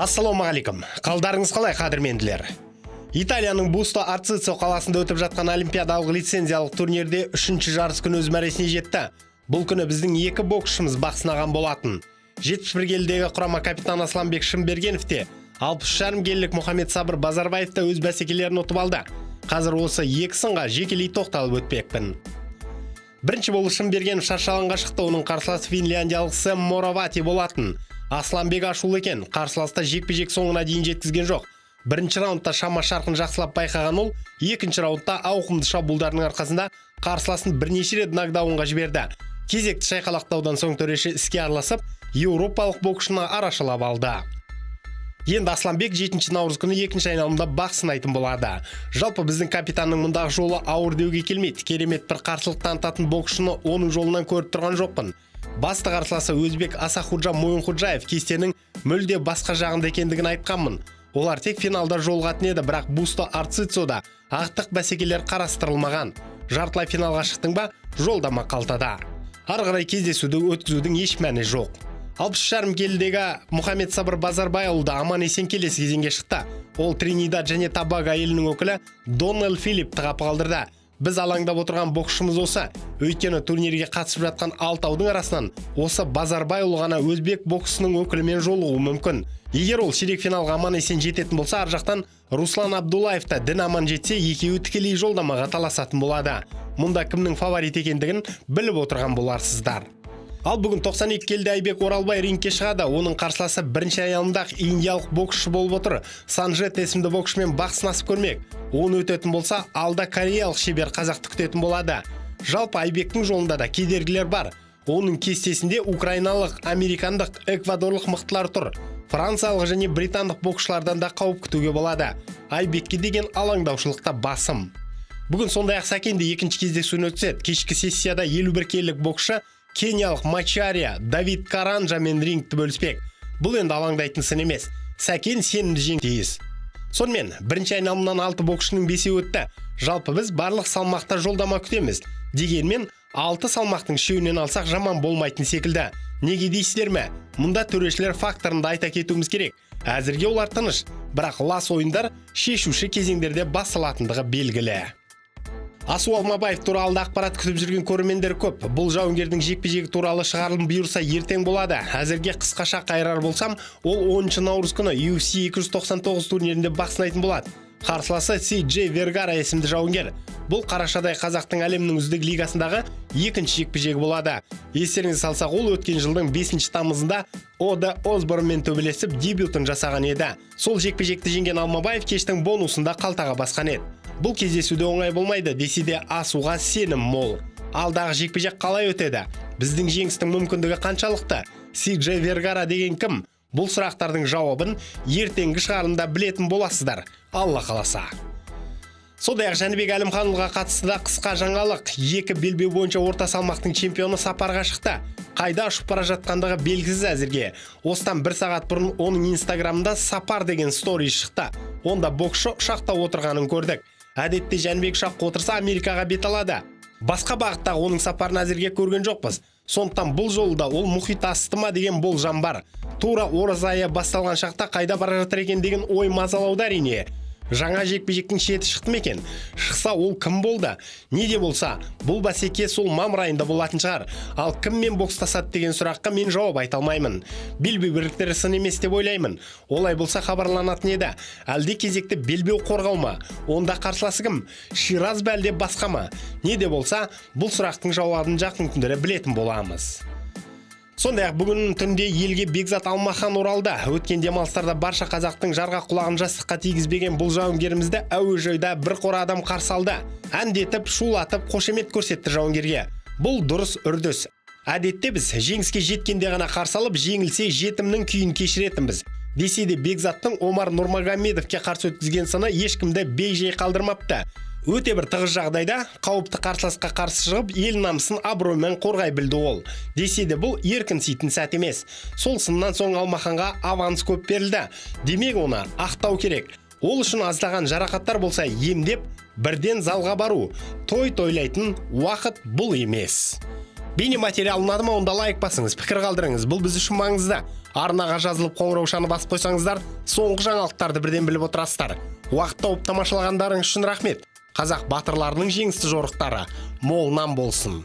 ассалаумағалейкум. Қалдарыңыз қалай қадірменділер? Италияның бусто арцицо қаласында өтіп жатқан олимпиадалық лицензиялық турнирде үшінші жарыс күні өз мәресіне жетті. Бұл күні біздің екі боксшымыз бақ сынаған болатын. 71 келідегі құрама капитан асланбек шымбергенов те 60 жарым келілік мұхаммед сабыр базарбаев та өз бәсекелерін ұтып алды. Қазір осы екі сынға жекелей тоқталып өтпекпін. Бірінші болып шымбергенов шаршы алаңға шықты. Оның қарсыласы финляндиялық сэм моравати болатын. Асланбек ашулы екен. Қарсыласты жекпе жек соңына дейін жеткізген жоқ. Бірінші раундта шама шарқын жақсылап байқаған ол екінші раундта ауқымды шабуылдарының арқасында қарсыласын бірнеше рет нокдаунға жіберді. Кезекті шайқалақтаудан соң төреші іске араласып еуропалық боксшыны арашалап алды. Енді асланбек жетінші наурыз күні екінші айналымда бақ сынайтын болады. Жалпы біздің капитанның мұндағы жолы ауыр деуге келмейді. Керемет бір қарсылық танытатын боксшыны оның жолынан көріп тұрған жоқпын. Басты қарсыласы өзбек асахуджа мойынхуджаев кестенің мүлде басқа жағында екендігін айтқанмын. Олар тек финалда жолығатын еді бірақ бусто арцицода ақтық бәсекелер қарастырылмаған. Жартылай финалға шықтың ба жолдама қалтада. Ары қарай кездесуді өткізудің еш мәні жоқ. Алпыс жарым келідегі мұхаммед сабыр базарбайұлы да аман есен келесі кезеңге шықты. Ол тринидад және табага елінің өкілі дональд филиппті қалдырды. Біз алаңдап отырған боксшымыз осы өйткені турнирге қатысып жатқан алтаудың арасынан осы базарбайұлы ғана өзбек боксының өкілімен жолығуы мүмкін егер ол ширек финалға аман есен жететін болса ар жақтан руслан абдуллаев та дін аман жетсе екеуі тікелей жолдамаға таласатын болады мұнда кімнің фаворит екендігін біліп отырған боларсыздар ал бүгін 92 келді айбек оралбай рингке шығады. Оның қарсыласы бірінші айналымда индиялық боксшы болып отыр. Санжет есімді боксшымен бақ сынасып көрмек. Оны өтетін болса алда кореялық шебер қазақты күтетін болады. Жалпы айбектің жолында да кедергілер бар. Оның кестесінде украиналық американдық эквадорлық мықтылар тұр. Франциялық және британдық боксшылардан да қауіп күтуге болады. Айбекке деген алаңдаушылық та басым. Бүгін сондай ақ сәкенде екінші кездесуін өткізеді кешкі сессияда 51 келілік боксшы кениялық мачария давид каранжамен рингті бөліспек бұл енді алаңдайтын сын емес. Сәкен сенімді жең тиіс сонымен бірінші айналымнан алты боксшының бесеуі өтті. Жалпы біз барлық салмақта жолдама күтеміз. Дегенмен алты салмақтың үшеуінен алсақ жаман болмайтын секілді. Неге дейсіздер ме? Мұнда төрешілер факторын айта кетуіміз керек. Әзірге олар тыныш. Бірақ лас ойындар шешуші кезеңдерде басталатындығы белгілі. Асу алмабаев туралы ақпарат күтіп жүрген көрермендер көп. Бұл жауынгердің жекпе жегі туралы шығарылым бұйырса ертең болады. Әзірге қысқаша қайрар болсам ол 10 наурыз күні UFC 299 турнирінде бақ сынайтын болады. Қарсыласы си джей вергара есімді жауынгер. Бұл қарашадай қазақтың әлемнің үздік лигасындағы екінші жекпе жегі болады. Естеріңізге салсақ ол өткен жылдың 5 тамызында ода осборнмен төбелесіп дебютын жасаған еді. Сол жекпе жекті жеңген алмабаев кештің бонусында қалтаға басқан еді. Бұл кездесуде оңай болмайды десе де асуға сенім мол. Алдағы жекпе жек қалай өтеді? Біздің жеңістің мүмкіндігі қаншалықты? Си джей вергара деген кім? Бұл сұрақтардың жауабын ертеңгі шығарылымда білетін боласыздар. Алла қаласа. Сондай ақ жәнібек әлімханұлыға қатысты да қысқа жаңалық. Екі белбеу бойынша орта салмақтың чемпионы сапарға шықты. Қайда ұшып бара жатқандығы белгісіз әзірге. Осыдан бір сағат бұрын оның инстаграмында сапар деген стори шықты. Онда боксшы ұшақта отырғанын көрдік. Әдетте жәнібек ұшаққа отырса америкаға бет алады. Басқа бағыттағы оның сапарын әзірге көрген жоқпыз. Сондықтан бұл жолы да ол мұхит асты ма деген болжам бар. Тура ораза айы басталған шақта қайда бара жатыр екен деген ой мазалауда әрине. Жаңа жекпе жектің шеті шықты ма екен? Шықса ол кім болды? Не де болса бұл бәсеке сол мамыр айында болатын шығар. Ал кіммен бокстасады деген сұраққа мен жауап айта алмаймын. Белбеу бірліктері сын емес деп ойлаймын. Олай болса хабарланатын еді. Әлде кезекті белбеу қорғау ма? Онда қарсыласы кім шираз ба әлде басқа ма? Не де болса бұл сұрақтың жауабын жақын күндері білетін боламыз. Сондай ақ бүгін түнде елге бекзат алмахан оралды. Өткен демалыстарда барша қазақтың жарға құлағын жастыққа тигізбеген бұл жауынгерімізді әуежайда бір қора адам қарсы алды. Әндетіп шулатып қошемет көрсетті жауынгерге. Бұл дұрыс үрдіс. Әдетте біз жеңіске жеткенде ғана қарсы алып жеңілсе жетімнің күйін кешіретінбіз. Десе де бекзаттың омар нұрмагомедовке қарсы өткізген сыны ешкімді бейжай қалдырмапты. Өте бір тығыз жағдайда қауіпті қарсыласқа қарсы шығып ел намысын абыроймен қорғай білді ол. Десе де бұл еркін сыйтын сәт емес. Сол сыннан соң алмаханға аванс көп берілді. Демек оны ақтау керек. Ол үшін аздаған жарақаттар болса емдеп бірден залға бару. Той тойлайтын уақыт бұл емес. Бейнематериал ұнады ма онда лайк басыңыз пікір қалдырыңыз. Бұл біз үшін маңызды. Арнаға жазылып қоңыраушаны басып қойсаңыздар соңғы жаңалықтарды бірден біліп отырасыздар. Уақыт тауып тамашалағандарыңыз үшін рахмет. Қазақ батырларының жеңісті жорықтары. Молынан болсын.